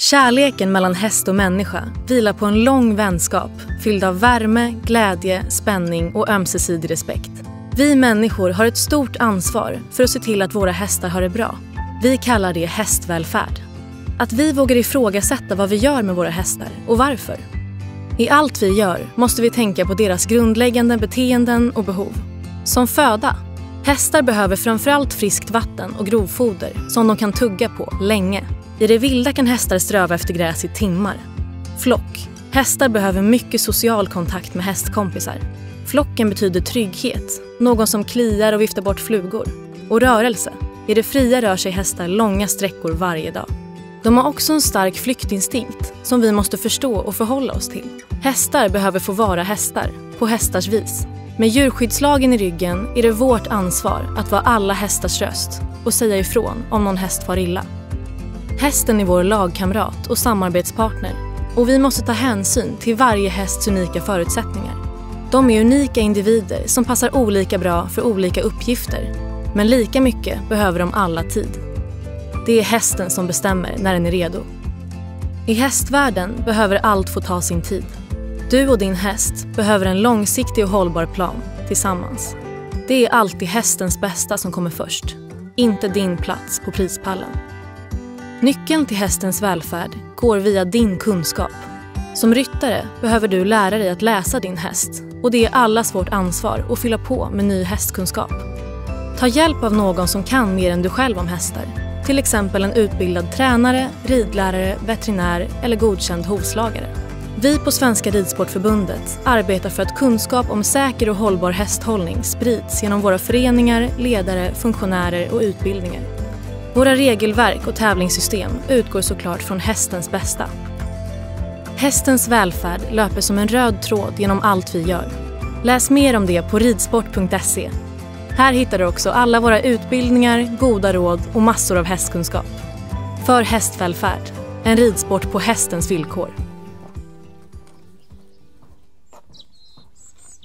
Kärleken mellan häst och människa vilar på en lång vänskap fylld av värme, glädje, spänning och ömsesidig respekt. Vi människor har ett stort ansvar för att se till att våra hästar har det bra. Vi kallar det hästvälfärd. Att vi vågar ifrågasätta vad vi gör med våra hästar och varför. I allt vi gör måste vi tänka på deras grundläggande beteenden och behov. Som föda. Hästar behöver framförallt friskt vatten och grovfoder som de kan tugga på länge. I det vilda kan hästar ströva efter gräs i timmar. Flock. Hästar behöver mycket social kontakt med hästkompisar. Flocken betyder trygghet, någon som kliar och viftar bort flugor. Och rörelse. I det fria rör sig hästar långa sträckor varje dag. De har också en stark flyktinstinkt som vi måste förstå och förhålla oss till. Hästar behöver få vara hästar, på hästars vis. Med djurskyddslagen i ryggen är det vårt ansvar att vara alla hästars röst och säga ifrån om någon häst far illa. Hästen är vår lagkamrat och samarbetspartner och vi måste ta hänsyn till varje hästs unika förutsättningar. De är unika individer som passar olika bra för olika uppgifter men lika mycket behöver de alla tid. Det är hästen som bestämmer när den är redo. I hästvärlden behöver allt få ta sin tid. Du och din häst behöver en långsiktig och hållbar plan tillsammans. Det är alltid hästens bästa som kommer först, inte din plats på prispallen. Nyckeln till hästens välfärd går via din kunskap. Som ryttare behöver du lära dig att läsa din häst och det är allas vårt ansvar att fylla på med ny hästkunskap. Ta hjälp av någon som kan mer än du själv om hästar. Till exempel en utbildad tränare, ridlärare, veterinär eller godkänd hovslagare. Vi på Svenska Ridsportförbundet arbetar för att kunskap om säker och hållbar hästhållning sprids genom våra föreningar, ledare, funktionärer och utbildningar. Våra regelverk och tävlingssystem utgår såklart från hästens bästa. Hästens välfärd löper som en röd tråd genom allt vi gör. Läs mer om det på ridsport.se. Här hittar du också alla våra utbildningar, goda råd och massor av hästkunskap. För hästvälfärd, en ridsport på hästens villkor.